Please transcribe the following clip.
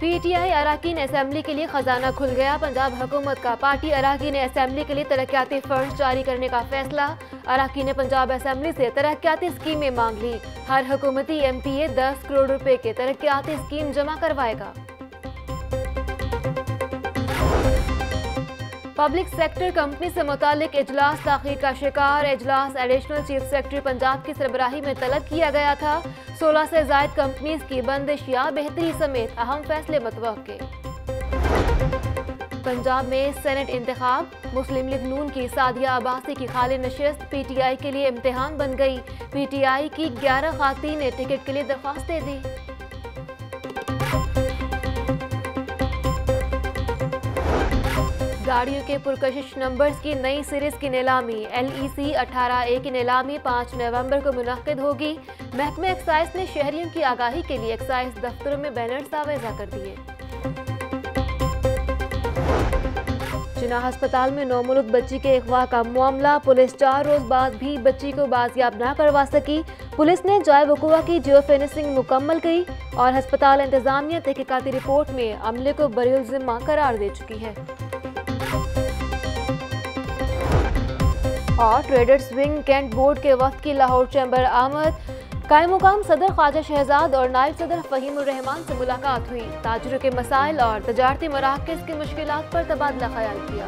P T I اراکین assembly کے لیے خزانہ کھل گیا۔ پنجاب حکومت کا پارٹی اراکین اسمبلی کے لیے ترقیاتی فنڈ جاری کرنے کا فیصلہ۔ اراکین پنجاب اسمبلی سے ترقیاتی اسکیمیں مانگ لی ہر حکومتی ایم پی اے دس کروڑ روپے کے ترقیاتی اسکیم جمع کروائے گا۔ پبلک سیکٹر کمپنی سے متعلق اجلاس تاخیر کا شکار۔ اجلاس ایڈیشنل چیف سیکرٹری پنجاب کی سربراہی میں طلب کیا گیا تھا۔ سولہ سے زائد کمپنیز کی بندش یا بہتری سمیت اہم فیصلے متوقع۔ پنجاب میں سینٹ انتخاب، مسلم لیگ نون کی سادیہ عباسی کی خالی نشست پی ٹی آئی کے لیے امتحان بن گئی۔ پی ٹی آئی کی گیارہ خواتین نے ٹکٹ کے لیے درخواستیں دی۔ گاڑیوں کے پرکشش نمبرز کی نئی سیریز کی نیلامی۔ ایل ای سی اٹھارہ اے کی نیلامی پانچ نومبر کو منعقد ہوگی۔ محکمہ ایکسائز نے شہریوں کی آگاہی کے لیے ایکسائز دفتروں میں بینرز آویزہ کر دیے۔ جناح ہسپتال میں نو ملک بچی کے اغوا کا معاملہ۔ پولیس چار روز بعد بھی بچی کو بازیاب نہ کروا سکی۔ پولیس نے جائے وقوع کی جیو فینسنگ مکمل کی اور ہسپتال انتظامیہ تحقیقاتی رپورٹ میں عملے کو بری الزمہ قرار دے چکی ہے۔ اور ٹریڈرز ونگ کینٹ بورڈ کے وفد کی لاہور چیمبر آمد۔ قائم مقام صدر خواجہ شہزاد اور نائب صدر فہیم الرحمان سے ملاقات ہوئی۔ تاجروں کے مسائل اور تجارتی مراکز کی مشکلات پر تبادلہ خیال کیا۔